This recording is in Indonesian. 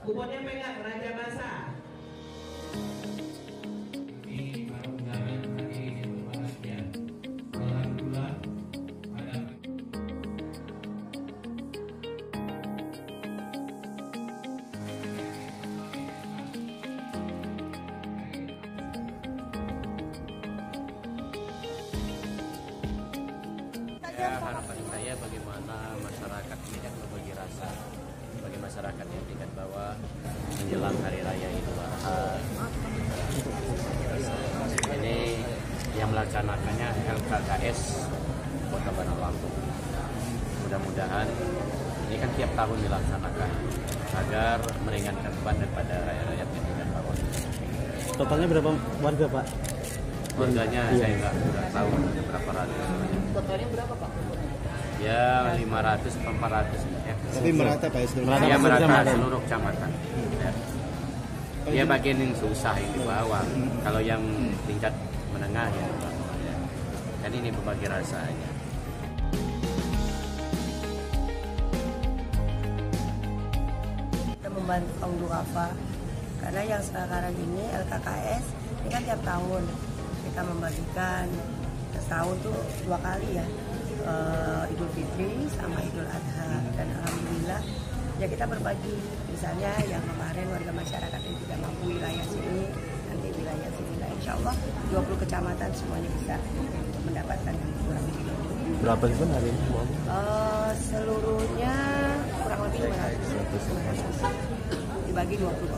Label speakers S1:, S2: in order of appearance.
S1: Kuponnya pegang Raja.
S2: Ini undangan berbahagia. Pada
S3: Ya harapan saya bagaimana masyarakat tidak berbagi rasa bagi masyarakat yang tingkat bawah menjelang hari raya Idul Adha. Ini yang melaksanakannya LKKS Kota Bandar Lampung. Mudah-mudahan ini kan tiap tahun dilaksanakan agar meringankan beban daripada rakyat-rakyat yang tingkat bawah.
S4: Totalnya berapa warga Pak?
S3: Warganya
S4: Iya.
S3: saya nggak nggak tahu berapa ratus.
S5: Totalnya berapa Pak?
S3: Ya 500 atau 400 ya.
S6: Tapi merata Pak SD.
S4: Merata.
S3: Ya
S4: Apa
S3: merata
S4: kecamatan?
S3: seluruh kecamatan. Ya. Ya bagian yang susah yang di bawah. Kalau yang tingkat menengah ya. ya. Dan ini berbagi rasa aja.
S5: Kita membantu kaum duafa karena yang sekarang ini LKKS ini kan tiap tahun kita membagikan setahun tuh dua kali ya Idul Fitri sama Idul Adha. Dan alhamdulillah ya kita berbagi. Misalnya yang kemarin warga masyarakat yang tidak mampu wilayah sini nanti wilayah sini nah insya Allah 20 kecamatan semuanya bisa mendapatkan kurang lebih
S4: Berapa sih Pak hari ini?
S5: Eh, seluruhnya kurang lebih 500 dibagi 20